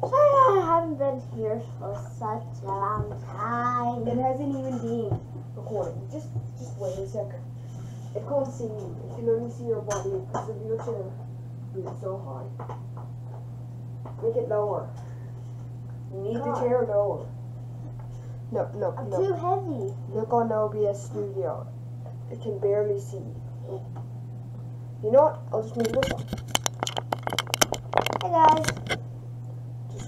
Sorry, I haven't been here for such a long time. It hasn't even been recorded. Just just wait a second. It can't see you. It can only see your body because of your chair being so high. Make it lower. You need the God. chair lower. No, no, I'm no. too heavy. Look on OBS Studio. It can barely see you. You know what? I'll just move this up. Hey guys.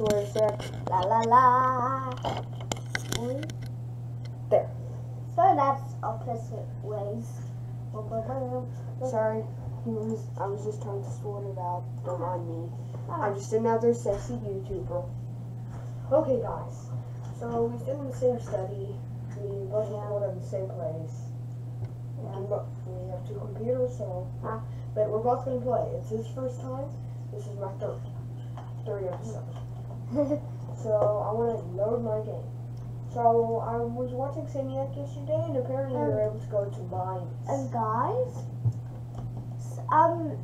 A sec. La la la. There. So that's opposite ways. Sorry. Was, I was just trying to sort it out. Don't mind me. I'm just another sexy YouTuber. Okay, guys. So we're still in the same study. We both record in the same place. Yeah. We have two computers, so. Ah. But we're both gonna play. It's his first time. This is my third. Third episode. So I want to load my game. So I was watching Seniac yesterday, and apparently Um, you're able to go to mines. And guys, um,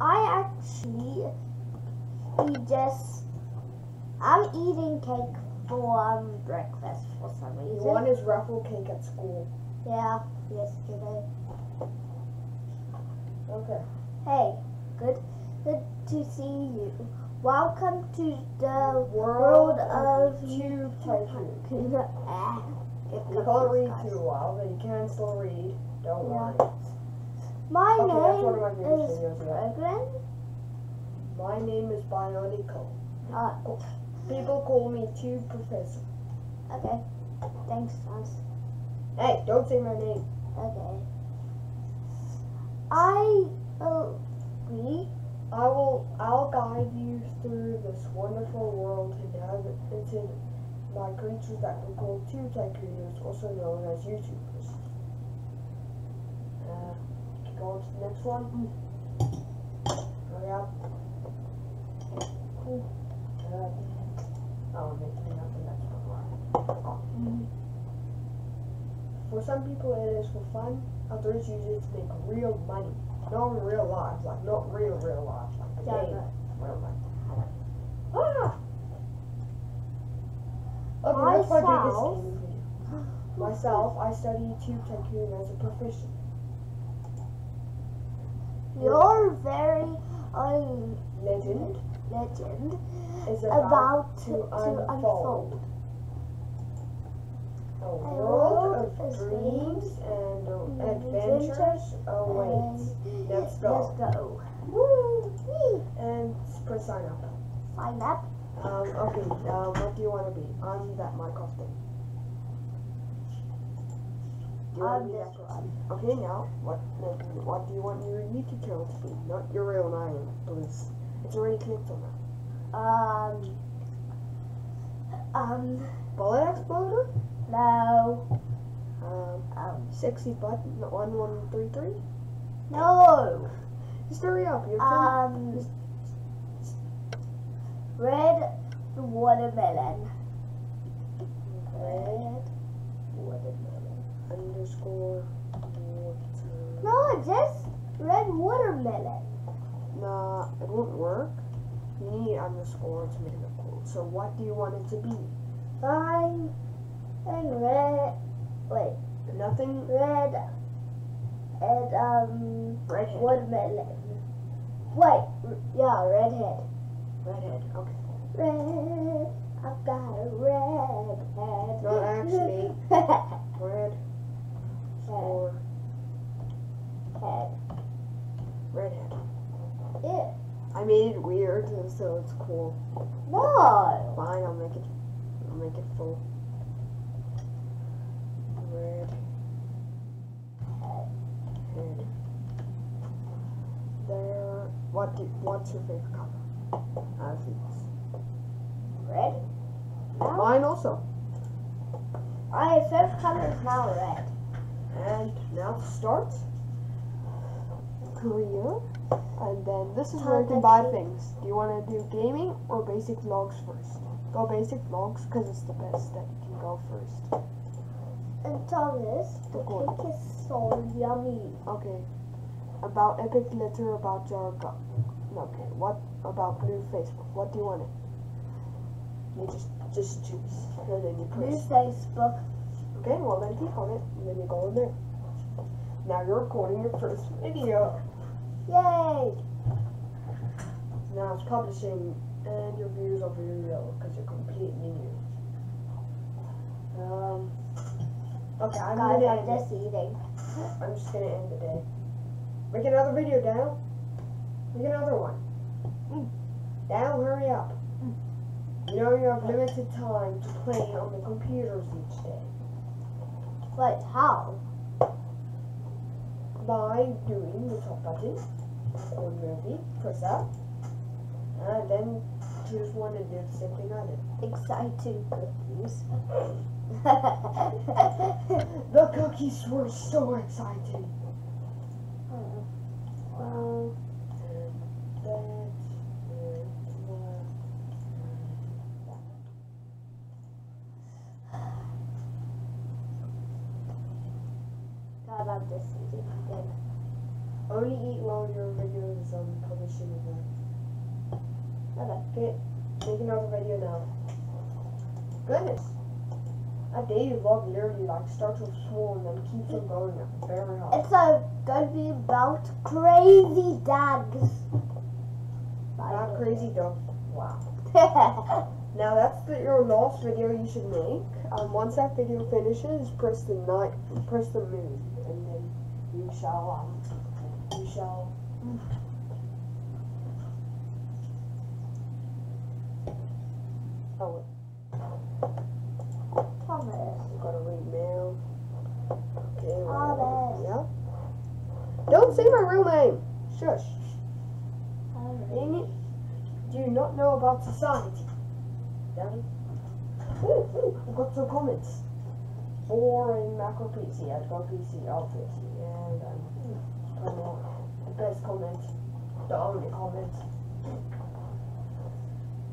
I actually just I'm eating cake for um breakfast for some reason. One is raffle cake at school. Yeah, yesterday. Okay. Hey, good, good to see you. Welcome to the World world of Tube Tycoon. Ah, You can't read too well, but you can still read. Don't Yeah. worry. My Okay, of my name is videos, My name is Bionico. Uh, People call me Tube Professor. okay. Thanks, Hans. Hey, don't say my name. Okay. I read. I will. I'll guide you through this wonderful world inhabited by creatures that we call tube tycooners, also known as YouTubers. Uh, go on to the next one. Hurry up. Uh, oh, maybe not the next one. For some people, it is for fun. Others use it to make real money. Not real life, like not real, real life, like Yeah, game. Real life. Ah! Okay, that's my biggest video. Myself, I study Tube Tycoon as a profession. You're very um, Legend legend is about, about to, to to unfold. unfold. A world of dreams and adventures awaits. Let's go. Let's go. Woo! And press sign up. Sign up. Um, okay, um, what do you want to be? On that Minecraft thing. On this one. Okay, now, what what do you want your YouTube channel to be? Not your real name, please. It's already clicked on that. Um. Um. Bullet Exploder? No. Um, Um. sexy button 1133? No. Just hurry up, your channel. Um. Red watermelon. Red watermelon. Underscore water. No, just red watermelon. Nah, it won't work. You need underscore to make it look cool. So what do you want it to be? Fine. And red. Wait. Nothing Red. And um. redhead. Watermelon. Wait. r- Yeah, redhead. Redhead, okay. Red. I've got a red head. Not actually. Red or head. redhead. Yeah. I made it weird so it's cool. No. Fine, I'll make it I'll make it full. Red head. There what do what's your favorite color? Of. Red. Now, Mine also. Oh, my favorite color is now red. And now to start. Career. And then this is where you can buy things. Do you want to do gaming or basic vlogs first? Go basic vlogs because it's the best that you can go first. And Thomas, the cake is so yummy. Okay. About epic glitter about Jarga. Okay, what about blue Facebook? What do you want it? You just just choose. And then you press. Facebook. Okay, well then click on it, and then you go in there. Now you're recording your first video. Yay! Now it's publishing, and your views are very low because you're completely new. Um. Okay, I'm Guys, gonna I'm it. just eating. I'm just gonna end the day. Make another video, Daniel. Make another one. Mm. Daniel, hurry up. Mm. You know you have limited time to play on the computers each day. But how? By doing the top button, record movie, press that, and then choose one and do the same thing I did. Exciting cookies. The cookies were so exciting. Hmm. Um, and that, and that. God, I'm just eating again. Only eat while your video is um, publishing again. Okay, make another video now. Goodness. A daily like starts with small and keeps on going very high. It's a gonna be about crazy dags. Not crazy dog. Wow. Now that's the, your last video you should make. Um, once that video finishes, press the night, press the moon, and then you shall, um, you shall. Oh. you gotta read mail. Okay. Thomas. whatever. Yeah. Don't say my real name. Shush. It. Do you not know about society? Daddy? Ooh, ooh, I got some comments. Boring macro PC, I've got PC obviously. And um, plenty more. The best comment. The only comment.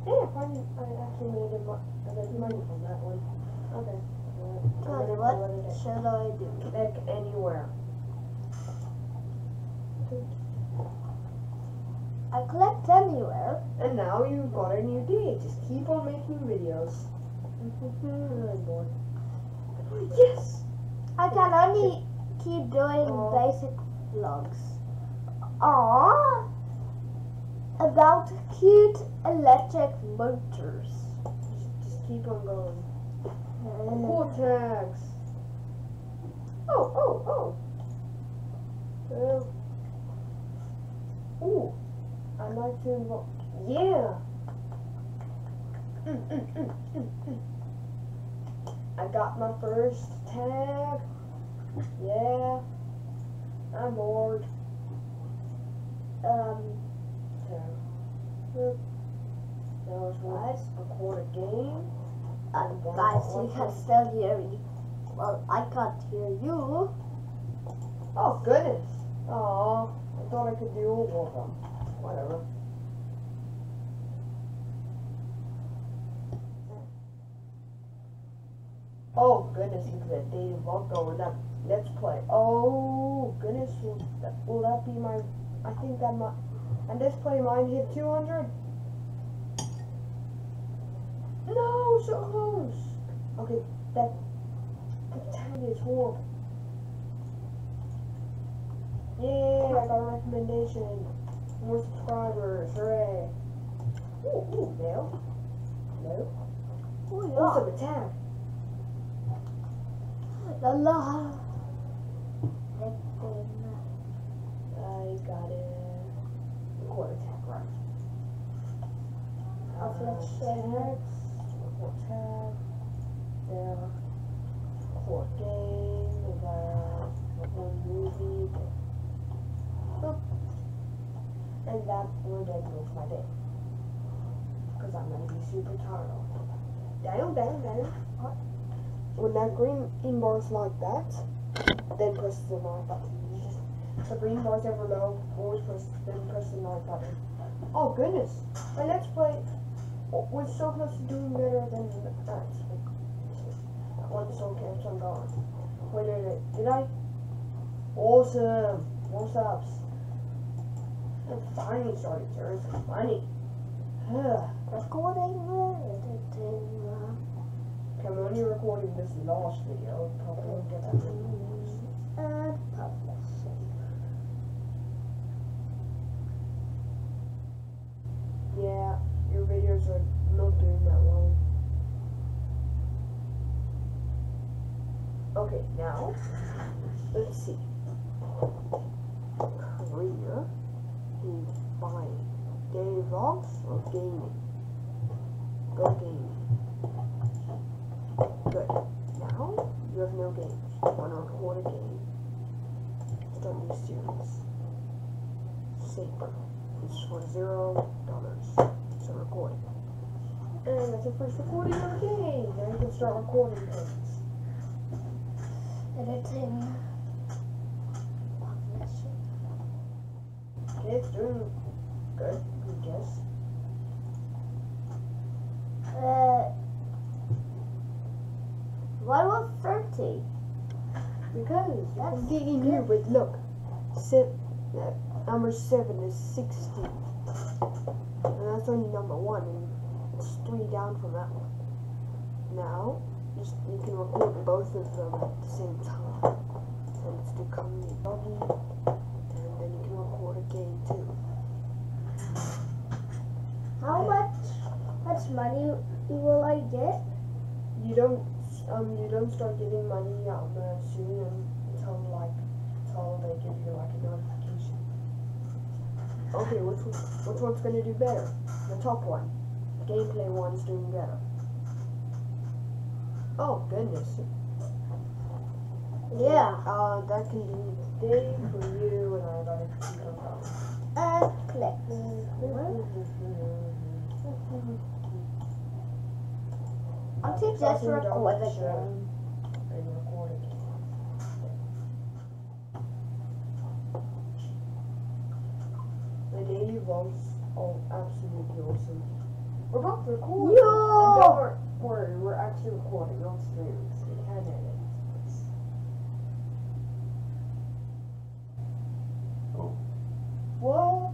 Yeah, I finally, I actually made a, I money from that one. Okay. I'm gonna what it. should I do? Click anywhere. I collect anywhere. And now you've got a new day. Just keep on making videos. Yes! I can only keep doing basic vlogs. Aww. About cute electric motors. Just, just keep on going. Cortex! Oh, oh, oh! Uh, ooh, I'd like to involve. Yeah! Mm, mm, mm, mm, mm. I got my first tag. Yeah. I'm bored. Um. Boop. Now it's guys, record a game. uh, guys, you can still hear me. Well, I can't hear you. Oh goodness. Oh, I thought I could do all of them. Whatever. Oh goodness, look at that Dave Volko and that Let's Play. Oh goodness, will that, be my? I think that might. And Let's Play mine hit 200. No, so close. Okay, that that tag is horrible. Yeah, I got a recommendation. More subscribers, hooray. Ooh, ooh, no. No. Oh, yeah. Awesome attack. La la. I got it. Record attack, right. I'll flash Attack. Record attack. There. Record game. There. Record movie. Boop. And that then make my day. Because I'm going to be super tired all day. Down, down, down. What? When that green in bar is like that, then press the nine button. The green bar's ever low, always press, then press the nine button. Oh goodness! My let's play was so close to doing better than that. One so kept on going. Wait, wait, wait. Did I? Awesome! More subs. I finally started to earn some money. Ugh. Recording editing. I'm only recording this last video. Probably won't get that. And publishing. Yeah, your videos are not doing that well. Okay, now let's see. Career in buying. Daily or gaming? Go gaming. Good. Now you have no games. You want to record a game. Start new series. Saber. It's for zero dollars. It's a recording. And that's the first recording of the game. Now you can start recording things. Editing. Publishing. Okay, it's doing good, I guess. Uh, why was 30? Because That's getting here, but look, se- uh, number seven is sixty, and that's only number one, and it's three down from that one. Now, just you can record both of them at the same time, and it's becoming a buggy, and then you can record a game too. How much much money will I get? You don't um you don't start getting money um uh, soon until like until they give you like a notification. Okay, which which one's gonna do better? The top one. The gameplay one's doing better. Oh goodness. Yeah. Uh that can be big for you and I keep on going. And click. I think just record the game. And record. The daily vlogs are absolutely awesome. We're about to record. Yo! And don't wor- worry, we're actually recording, not streaming, so can edit. Oh. What?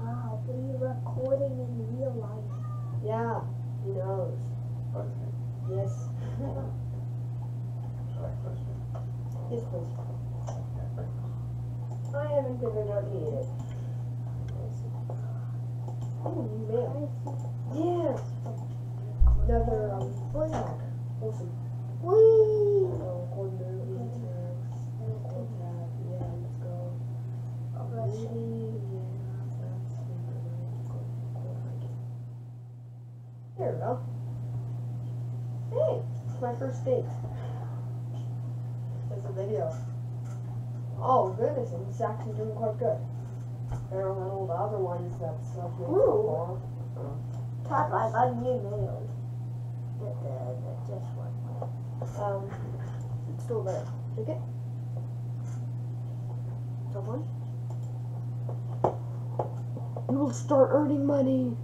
Wow, we recording in real life. Yeah, he knows. Yes. Please. I haven't figured out yet. Oh, mail. Yes. Another um. Awesome. There we go. Hey, it's my first date. Video. Oh goodness, and it's actually doing quite good. Better than all the other ones that's not made so far. Todd, I got new mail. The, the, the, just one. Um, it's still there. Take it. Top one. You will start earning money.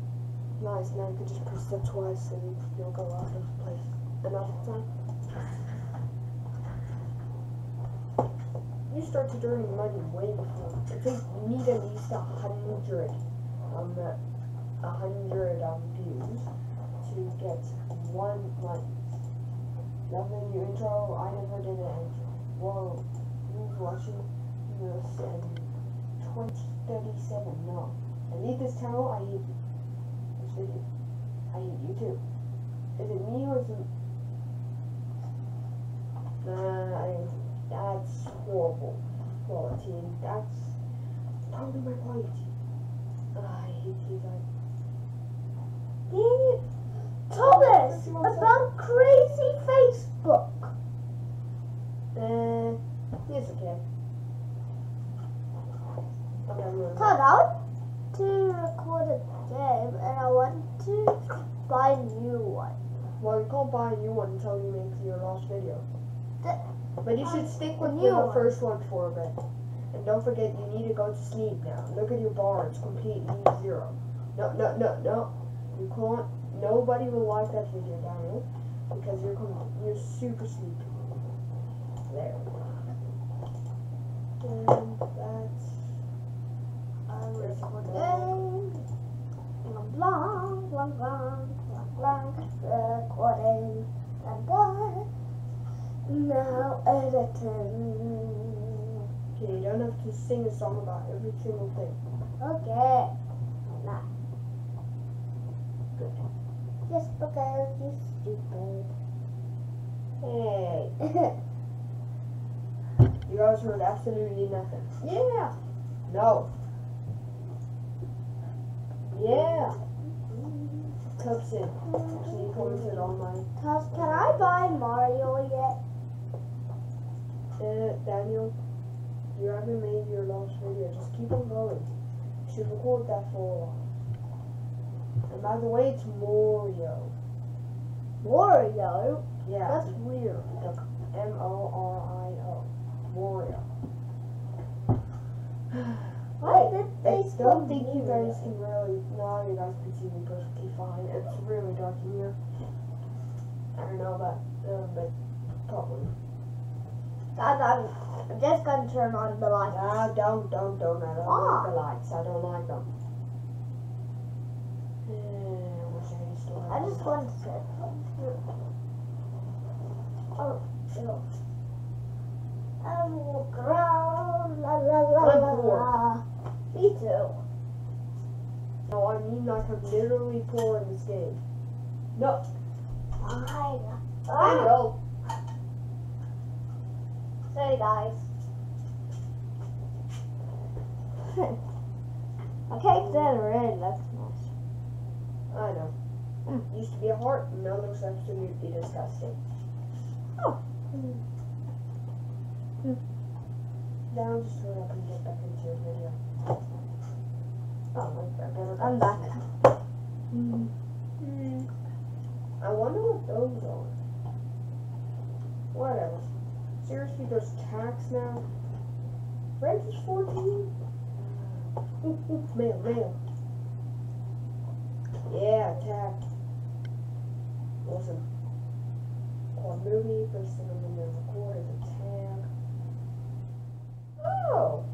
Nice. Now you can just press that twice and you'll go out of place another time. You start to earn money way before. I think you need at least a hundred, um, a hundred um views to get one month. Loving your intro, I never did an intro. Whoa, who's watching this in 2037? No. I need this channel, I you. This video. I hate you too. Is it me or is it... Nah, I, that's horrible quality, and that's probably my quality. Ah, I hate you guys. Dang it! Thomas, about crazy Facebook. Uh, it's okay. Okay, Todd, I want to record a game and I want to buy a new one. Well, you can't buy a new one until you make your last video. The- But you should stick with you the first one for a bit. And don't forget, you need to go to sleep now. Look at your bar; it's completely zero. No, no, no, no. You can't. Nobody will like that video, Daniel, because you're com- you're super sleepy. There. And that's. I'm recording. Blank, blank, blank, blank, blank, recording. And done. Now editing. Okay, you don't have to sing a song about every single thing. Okay. Nah. Good. Just because you're stupid. Hey, you guys heard absolutely nothing. Yeah. No. Yeah. Cubson. Actually commented on my Cause can I buy Mario yet? Uh, Daniel. You haven't made your last video. Just keep on going. You should record that for a while. And by the way, it's Morio. Wario? Yeah. That's weird. M O R I O. Morio. Why did they I don't think you guys can really. No, you guys can see me perfectly fine. It's really dark in here. I don't know about, uh, but probably. Guys, I'm I'm just gonna turn on the lights. No, don't, don't, don't. I don't Ah. like the lights. I don't like them. Eh, I wish I could still have I them. just want to sit. Oh, ew. I walk around, la la la I'm la poor. la. Me too. No, I mean like I'm literally poor in this game. No, Fine. I Ah, know. Sorry guys. My cake's in red, that's nice. I know. Mm. Used to be a heart, now looks absolutely disgusting. Oh. Now just hurry up and get back into your video. Oh, I better I'm back. Mm. sleep. I wonder what those are. Whatever. Seriously, there's tax now? Rent is 14? Ooh, mail, mail. Yeah, tax. Awesome. Quad movie, first thing I'm gonna record is a tag. Oh!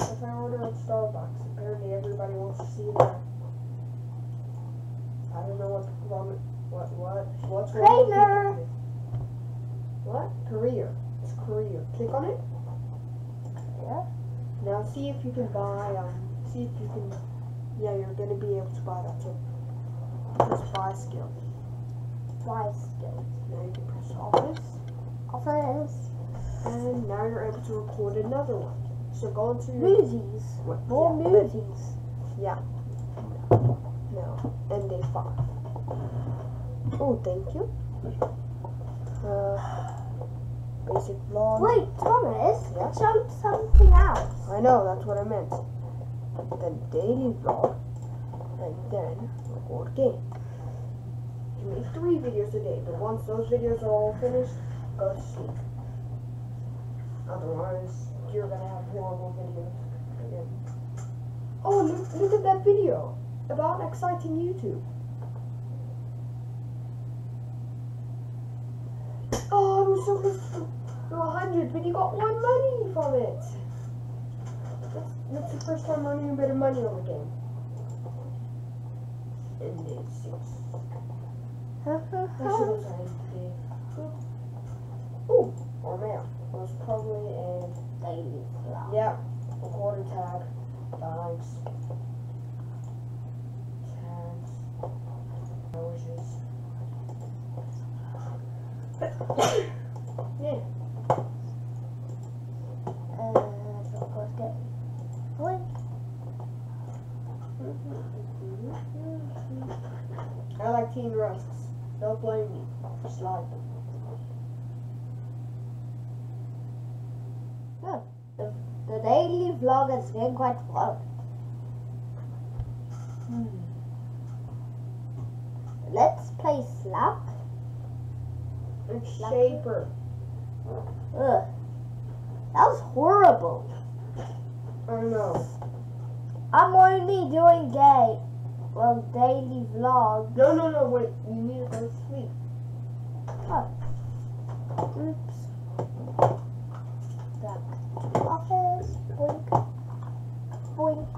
If I order at Starbucks, apparently everybody wants to see that. I don't know what wrong what what what's wrong with Trainer. What? Career. It's career. Click on it. Yeah. Now see if you can buy um see if you can yeah, you're gonna be able to buy that too. Press buy skill. Buy skills? Now you can press office. Office. And now you're able to record another one. So go into Movies. what, More yeah, movies. No. And day five. Oh, thank you. Uh, basic vlog. Wait, Thomas, Yeah? showed something else. I know, that's what I meant. Then daily vlog. And then record game. You make three videos a day, but once those videos are all finished, go to sleep. Otherwise, you're gonna have horrible videos again. Oh, look, look at that video about exciting YouTube. Oh, so close to to 100, but you got one money from it. That's, that's the first time earning a bit of money on the game. And it's six. I should have. Ooh, or mail. It was probably a, Daily vlog. a quarter tag. Thanks. Tags. Wishes. yeah. Uh, record game. Wait. I like Teen Rusks. Don't blame me. Just like them. The the daily vlog is getting quite fun. Let's play Slap. And Like- Shaper. Ugh. That was horrible. I know. I'm only doing day. Well, daily vlog. No, no, no, wait. You need to go to sleep. Oh. Oops. Back to office. Boink. Boink.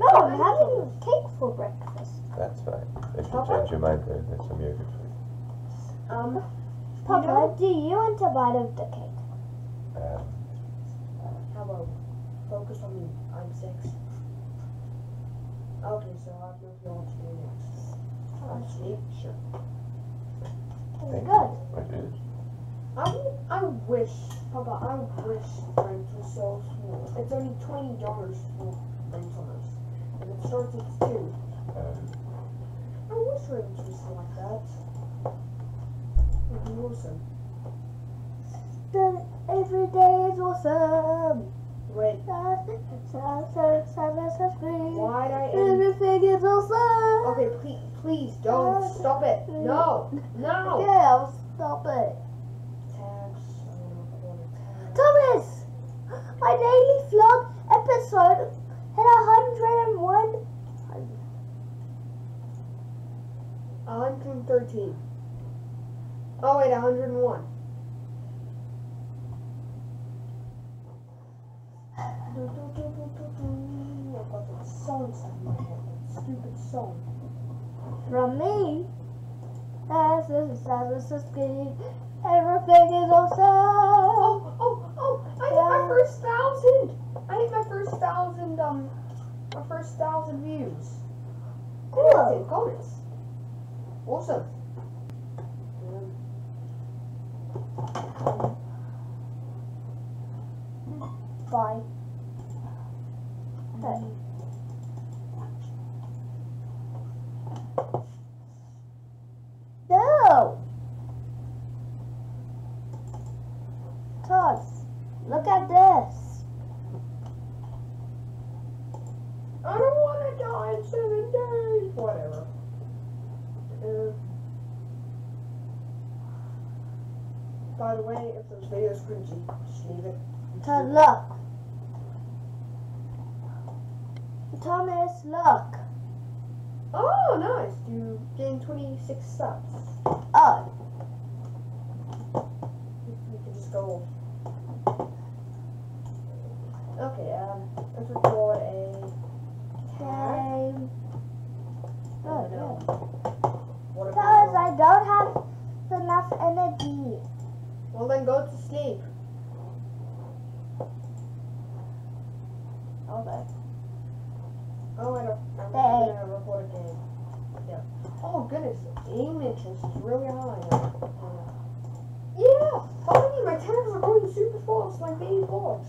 No, I'm having cake for breakfast. That's right. If you change your mind there's some yogurt for you. Um. Papa, know- do you want a bite of the cake? Um, how about focus on me? I'm six. Okay, so I have no idea what to do next. Uh, sleep? Sure. Very thank good. you. It is. I, I wish, Papa, I wish French was so small. It's only twenty dollars for French on and it starts at two. Um, I wish French was like that. It'd be awesome. Then every day is awesome. Wait, Why? end? Everything is awesome. Okay, please, please don't stop it. No, no. Okay, I'll stop it. Tags. I don't know what it is. Thomas, my daily vlog episode hit a hundred and one. 113. Oh wait, 101. I've got that song stuck in my head. That stupid song. From me, as this as this screen, everything is awesome. Oh, oh, oh! I hit my first thousand. I hit my first thousand. Um, my first thousand views. Cool. Comments. Awesome. Bye. Okay. No. Look at this. I don't want to die in seven days. Whatever. Uh, by the way, if this video is cringy, just leave it. Todd, look. Thomas, look. Oh, nice. You gained 26 subs. Oh, You can just go. Okay, um, let's record a tag. okay. Oh, Good, no. good. What if Thomas, we I don't have enough energy. Well, then go to sleep. Okay. Oh, Don't. I'm gonna record a game. Yeah. Oh goodness, aim interest is really high. yeah. Finally, my tags are going super fast, like baby dogs.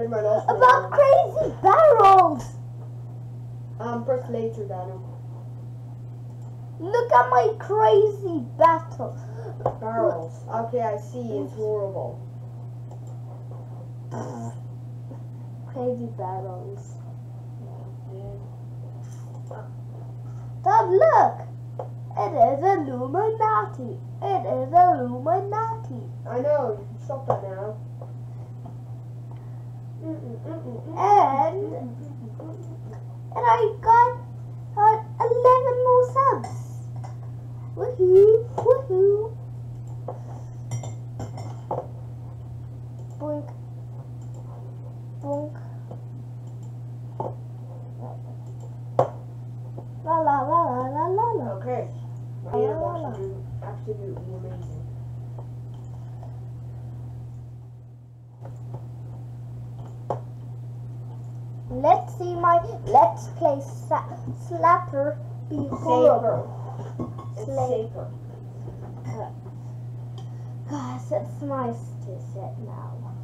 Been my last About crazy barrels. Um, press later, Daniel. Look at my crazy battle. Barrels. Okay, I see. It's horrible. Crazy barrels. Dad, look. It is Illuminati. It is Illuminati. I know. You can stop that now. And and I got uh, 11 more subs. Woohoo! Woohoo! Boink. La la la la la la la. Okay. My Oh. earbuds are doing absolutely amazing. Let's see my Let's Play sa- Slapper be horrible. It's Slay. safer. Uh, gosh, it's nice to sit now.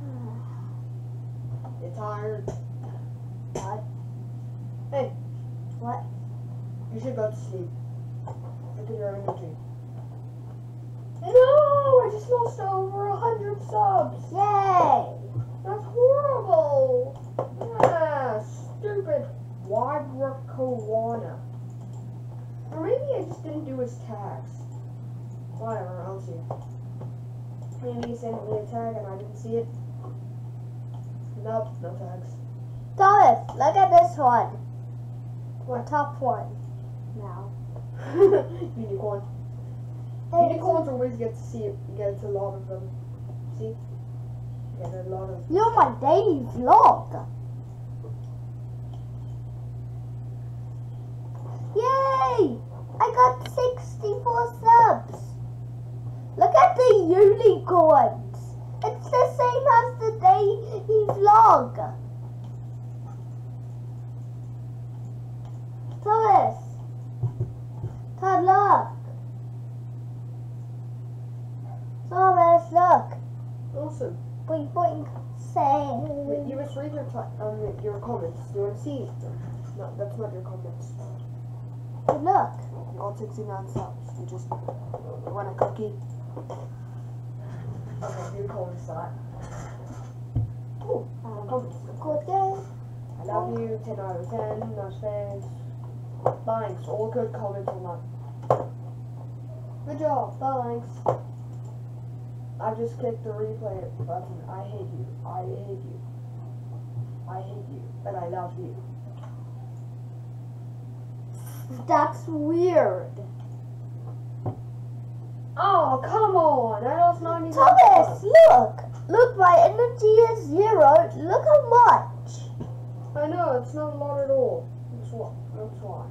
You're tired. What? Hey. What? You should go to sleep. Look at your energy. No! I just lost over a hundred subs. Yay! That's horrible. Yeah, stupid Wadra Or maybe I just didn't do his tags. Whatever, I'll see. Maybe he sent me a tag and I didn't see it. Nope, no tags. Thomas, look at this one. What? The top one. Now. Unicorn. Hey, Unicorns always get to see get a lot of them. See? Get a lot of You're my daily vlog. Yay! I got 64 subs. Look at the unicorns. It's the same as the daily vlog. Thomas. Tom, look. Thomas, look. awesome. Boing boing. Wait, Say. you must read your um your comments. You want to see them? No, that's not your comments. Look. You got 69 subs. You just want a cookie. Okay, your comments that. Ooh, Um, comments. good game. I love you, 10 out of 10, no space. Thanks, all good comments on that. Good job, thanks. I just clicked the replay button. I hate you. I hate you. I hate you, but I love you. That's weird. Oh, come on! I lost 90 Thomas, look. Look, my energy is zero. Look how much. I know, it's not a lot at all. That's why. That's why.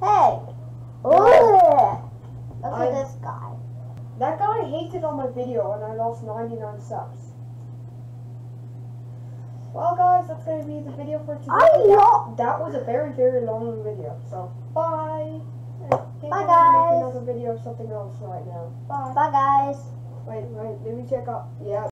Hey. Ugh. Look I- at this guy. That guy hated on my video and I lost 99 subs. Well guys, that's gonna be the video for today. I lo- That was a very, very long video. So, bye. Bye, guys. Another video of something else right now. Bye. Bye, guys. Wait, wait, let me check out. Yeah.